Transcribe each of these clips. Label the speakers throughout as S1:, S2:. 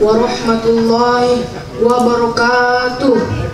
S1: warahmatullahi wabarakatuh.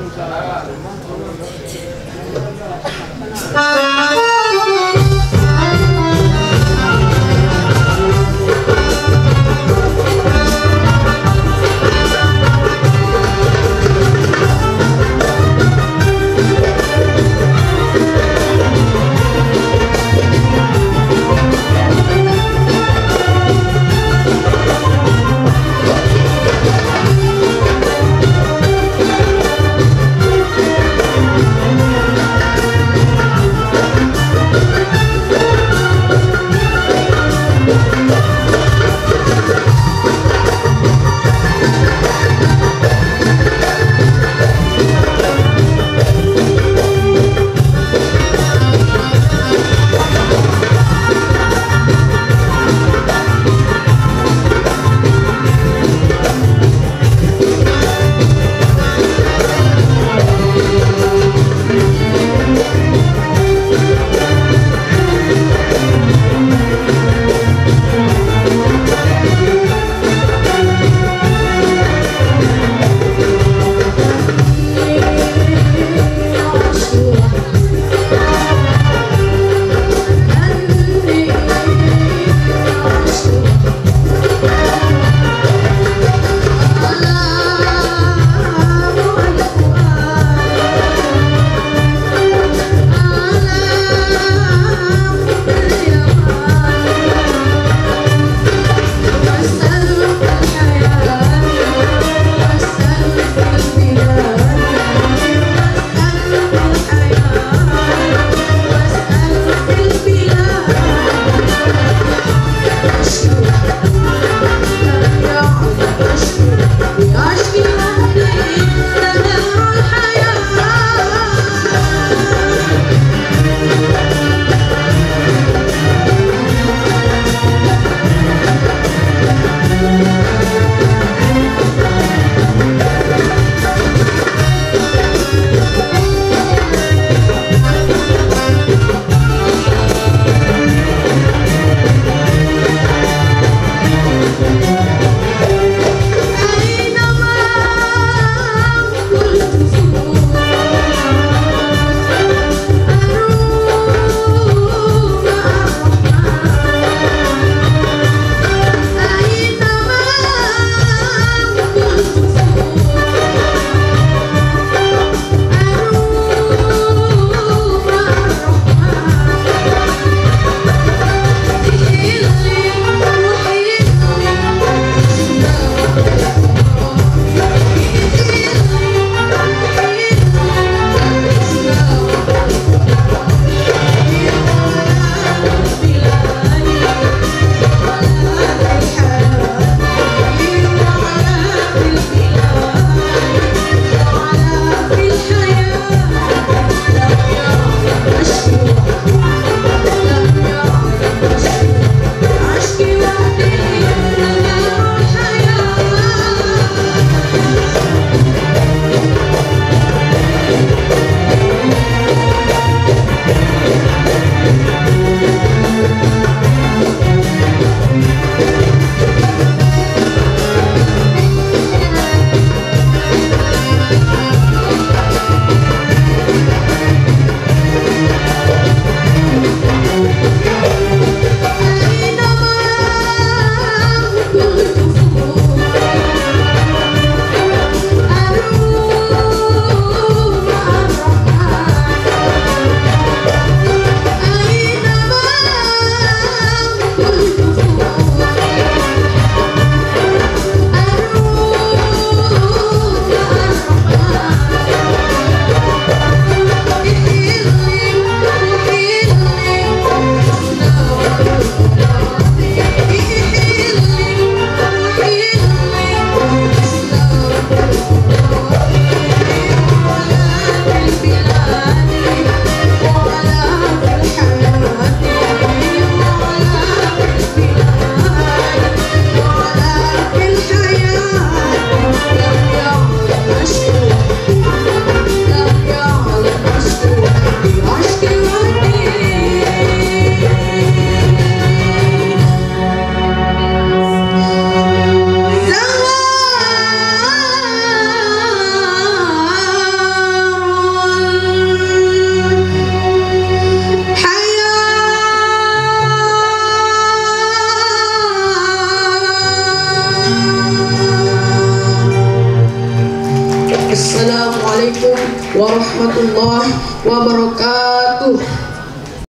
S1: Warahmatullahi wabarakatuh